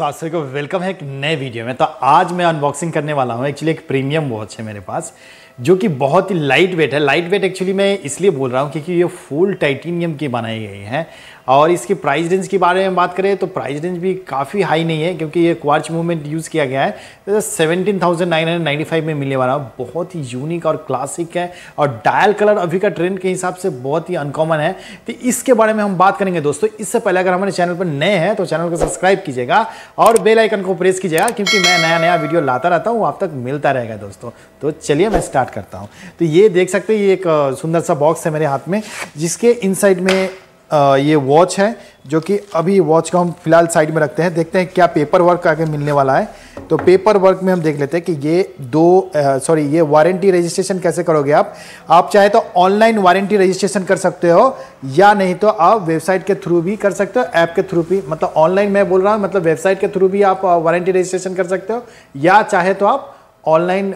सात को वेलकम है एक नए वीडियो में। तो आज मैं अनबॉक्सिंग करने वाला हूँ। एक्चुअली एक प्रीमियम वॉच है मेरे पास। जो कि बहुत ही लाइट वेट है। लाइट वेट एक्चुअली मैं इसलिए बोल रहा हूँ क्योंकि ये फुल टाइटेनियम की बनाई गई है। और इसकी प्राइस रेंज के बारे में बात करें तो प्राइस रेंज भी काफ़ी हाई नहीं है क्योंकि ये क्वार्च मूवमेंट यूज़ किया गया है। Seventeen thousand nine hundred ninety five में मिलने वाला, बहुत ही यूनिक और क्लासिक है। और डायल कलर अभी का ट्रेंड के हिसाब से बहुत ही अनकॉमन है। तो इसके बारे में हम बात करेंगे दोस्तों। इससे पहले अगर हमारे चैनल पर नए हैं तो चैनल को सब्सक्राइब कीजिएगा और बेल आइकन को प्रेस कीजिएगा क्योंकि मैं नया नया वीडियो लाता रहता हूँ। आप तक मिलता रहेगा दोस्तों। तो चलिए मैं स्टार्ट करता हूँ। तो ये देख सकते हैं, ये एक सुंदर सा बॉक्स है मेरे हाथ में, जिसके इनसाइड में ये वॉच है, जो कि अभी वॉच को हम फ़िलहाल साइड में रखते हैं। देखते हैं क्या पेपर वर्क आगे मिलने वाला है। तो पेपर वर्क में हम देख लेते हैं कि ये दो सॉरी ये वारंटी रजिस्ट्रेशन कैसे करोगे आप? आप चाहे तो ऑनलाइन वारंटी रजिस्ट्रेशन कर सकते हो, या नहीं तो आप वेबसाइट के थ्रू भी कर सकते हो ऐप के थ्रू भी। मतलब ऑनलाइन मैं बोल रहा हूँ मतलब वेबसाइट के थ्रू भी आप वारंटी रजिस्ट्रेशन कर सकते हो, या चाहे तो आप ऑनलाइन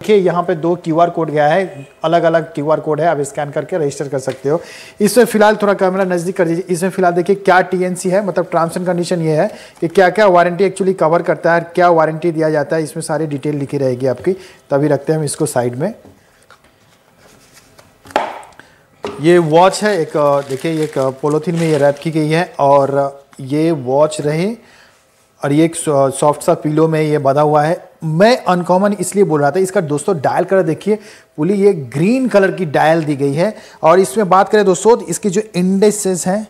देखिए, यहाँ पे दो क्यूआर कोड गया है। अलग अलग क्यूआर कोड है, आप स्कैन करके रजिस्टर कर सकते हो। इसमें फ़िलहाल थोड़ा कैमरा नज़दीक कर दीजिए। इसमें फ़िलहाल देखिए, क्या टीएनसी है मतलब टर्म्स एंड कंडीशन ये है कि क्या क्या वारंटी एक्चुअली कवर करता है, क्या वारंटी दिया जाता है, इसमें सारी डिटेल लिखी रहेगी आपकी। तभी रखते हैं हम इसको साइड में। ये वॉच है, एक, देखिए एक पोलोथीन में ये रैप की गई है और ये वॉच रहे और ये एक सॉफ्ट सा पिलो में ये बधा हुआ है। मैं अनकॉमन इसलिए बोल रहा था, इसका दोस्तों डायल कलर देखिए। पूरी ये ग्रीन कलर की डायल दी गई है। और इसमें बात करें दोस्तों तो इसके जो इंडेसेस हैं,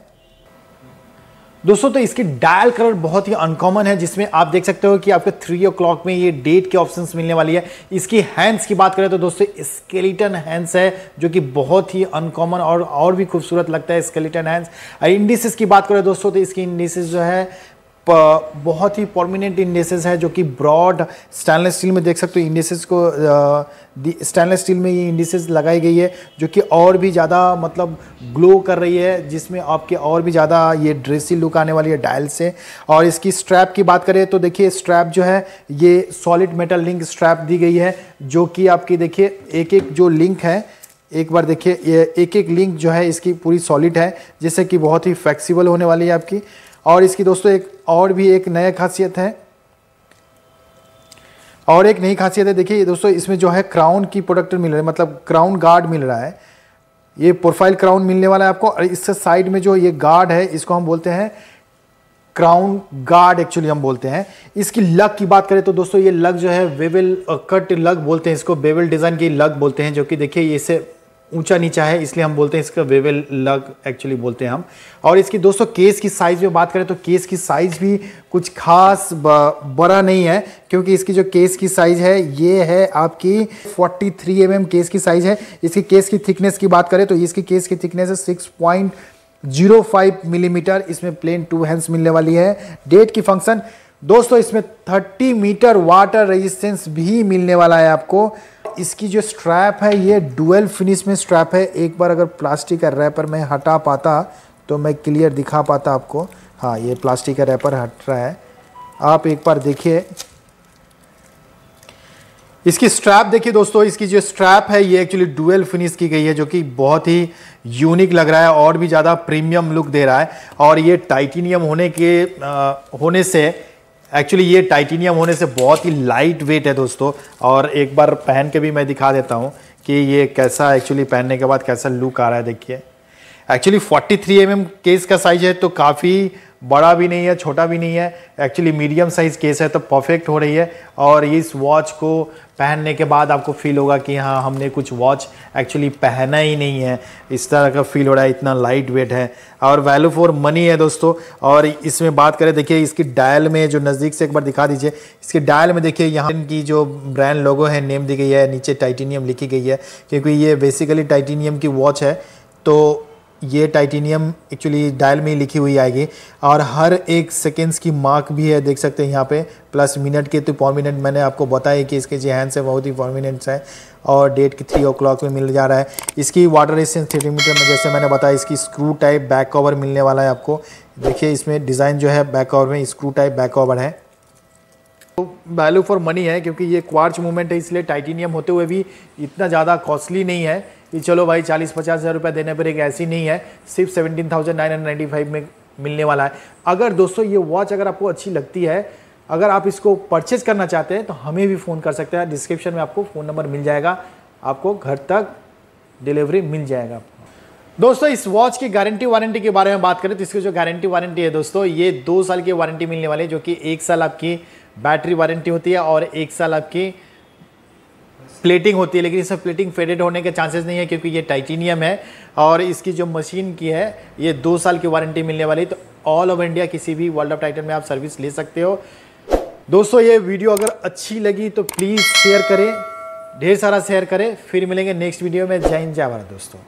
दोस्तों तो इसकी डायल कलर बहुत ही अनकॉमन है, जिसमें आप देख सकते हो कि आपके थ्री ओ क्लॉक में ये डेट के ऑप्शंस मिलने वाली है। इसकी हैंड्स की बात करें तो दोस्तों स्केलेटन हैंड्स है, जो कि बहुत ही अनकॉमन और और भी खूबसूरत लगता है स्केलेटन हैंड्स इंडिसेस की बात करें दोस्तों तो इसकी इंडिसेस जो है बहुत ही परमिनेंट इंडेसेस है जो कि ब्रॉड स्टेनलेस स्टील में देख सकते हो। इंडेसेस को स्टेनलेस स्टील में ये इंडेसेस लगाई गई है, जो कि और भी ज़्यादा मतलब ग्लो कर रही है, जिसमें आपके और भी ज़्यादा ये ड्रेसी लुक आने वाली है डायल से। और इसकी स्ट्रैप की बात करें तो देखिए स्ट्रैप जो है, ये सॉलिड मेटल लिंक स्ट्रैप दी गई है, जो कि आपकी देखिए एक एक जो लिंक है, एक बार देखिए, ये एक एक लिंक जो है, इसकी पूरी सॉलिड है, जिससे कि बहुत ही फ्लेक्सिबल होने वाली है आपकी। और इसकी दोस्तों एक और भी एक नया खासियत है। और एक नई खासियत है, देखिए दोस्तों इसमें जो है क्राउन की प्रोडक्ट मिल रहा है मतलब क्राउन गार्ड मिल रहा है। ये प्रोफ़ाइल क्राउन मिलने वाला है आपको, और इससे साइड में जो ये गार्ड है, इसको हम बोलते हैं क्राउन गार्ड एक्चुअली हम बोलते हैं। इसकी लग की बात करें तो दोस्तों ये लग जो है वेवल कट लग बोलते हैं इसको बेवल डिज़ाइन की लग बोलते हैं, जो कि देखिए इसे ऊँचा नीचा है, इसलिए हम बोलते हैं इसका वेवेल लग एक्चुअली बोलते हैं हम। और इसकी दोस्तों केस की साइज़ में बात करें तो केस की साइज़ भी कुछ खास बड़ा नहीं है, क्योंकि इसकी जो केस की साइज़ है, ये है आपकी 43 थ्री mm केस की साइज़ है। इसकी केस की थिकनेस की बात करें तो इसकी केस की थिकनेस है six point zero five millimetre इसमें प्लेन टू हैंड्स मिलने वाली है। डेट की फ़ंक्शन दोस्तों, इसमें 30 मीटर वाटर रेजिस्टेंस भी मिलने वाला है आपको। इसकी जो स्ट्रैप है ये डुअल फिनिश में स्ट्रैप है। एक बार अगर प्लास्टिक का रैपर मैं हटा पाता तो मैं क्लियर दिखा पाता आपको। हाँ ये प्लास्टिक का रैपर हट रहा है। आप एक बार देखिए। इसकी स्ट्रैप देखिए दोस्तों इसकी जो स्ट्रैप है ये एक्चुअली डुअल फिनिश की गई है जो कि बहुत ही यूनिक लग रहा है और भी ज़्यादा प्रीमियम लुक दे रहा है। और ये टाइटेनियम होने के आ, होने से एक्चुअली ये टाइटेनियम होने से बहुत ही लाइट वेट है दोस्तों। और एक बार पहन के भी मैं दिखा देता हूँ कि ये कैसा एक्चुअली पहनने के बाद कैसा लुक आ रहा है, देखिए। एक्चुअली 43 थ्री mm केस का साइज़ है तो काफ़ी बड़ा भी नहीं है, छोटा भी नहीं है। एक्चुअली मीडियम साइज़ केस है तो परफेक्ट हो रही है। और इस वॉच को पहनने के बाद आपको फील होगा कि हाँ हमने कुछ वॉच एक्चुअली पहना ही नहीं है। इस तरह का फील हो रहा है, इतना लाइट वेट है। और वैल्यू फॉर मनी है दोस्तों। और इसमें बात करें, देखिए, इसकी डायल में जो नज़दीक से एक बार दिखा दीजिए। इसकी डायल में देखिए, यहाँ की जो ब्रांड लोगो है नेम दी गई है, नीचे टाइटेनियम लिखी गई है। क्योंकि ये बेसिकली टाइटेनियम की वॉच है। तो ये टाइटेनियम एक्चुअली डायल में ही लिखी हुई आएगी। और हर एक सेकेंड्स की मार्क भी है, देख सकते हैं यहाँ पे। प्लस मिनट के तो परमिनेंट मैंने आपको बताया कि इसके जो हैंड्स है, बहुत ही परमिनेंट्स है। और डेट की थ्री ओ क्लॉक में मिल जा रहा है। इसकी वाटर रेजिस्टेंस थर्टीमीटर में, जैसे मैंने बताया, इसकी स्क्रू टाइप बैक कवर मिलने वाला है आपको। देखिए, इसमें डिज़ाइन जो है बैक कवर में स्क्रू टाइप बैक कवर है। वैल्यू फॉर मनी है, क्योंकि ये क्वार्च मूवमेंट है, इसलिए टाइटेनियम होते हुए भी इतना ज़्यादा कॉस्टली नहीं है। कि चलो भाई चालीस पचास हज़ार रुपये देने पर एक ऐसी नहीं है, सिर्फ़ seventeen thousand nine hundred ninety five में मिलने वाला है। अगर दोस्तों ये वॉच अगर आपको अच्छी लगती है, अगर आप इसको परचेज करना चाहते हैं तो हमें भी फ़ोन कर सकते हैं। डिस्क्रिप्शन में आपको फ़ोन नंबर मिल जाएगा, आपको घर तक डिलीवरी मिल जाएगा। दोस्तों, इस वॉच की गारंटी वारंटी के बारे में बात करें तो इसकी जो गारंटी वारंटी है दोस्तों, ये दो साल की वारंटी मिलने वाली है, जो कि एक साल आपकी बैटरी वारंटी होती है और एक साल आपकी प्लेटिंग होती है। लेकिन इसमें प्लेटिंग फेडेड होने के चांसेस नहीं है, क्योंकि ये टाइटेनियम है और इसकी जो मशीन की है, ये दो साल की वारंटी मिलने वाली तो ऑल ओवर इंडिया किसी भी वर्ल्ड ऑफ़ टाइटन में आप सर्विस ले सकते हो। दोस्तों, ये वीडियो अगर अच्छी लगी तो प्लीज़ शेयर करें, ढेर सारा शेयर करें। फिर मिलेंगे नेक्स्ट वीडियो में। जय हिंद, जय भारत दोस्तों।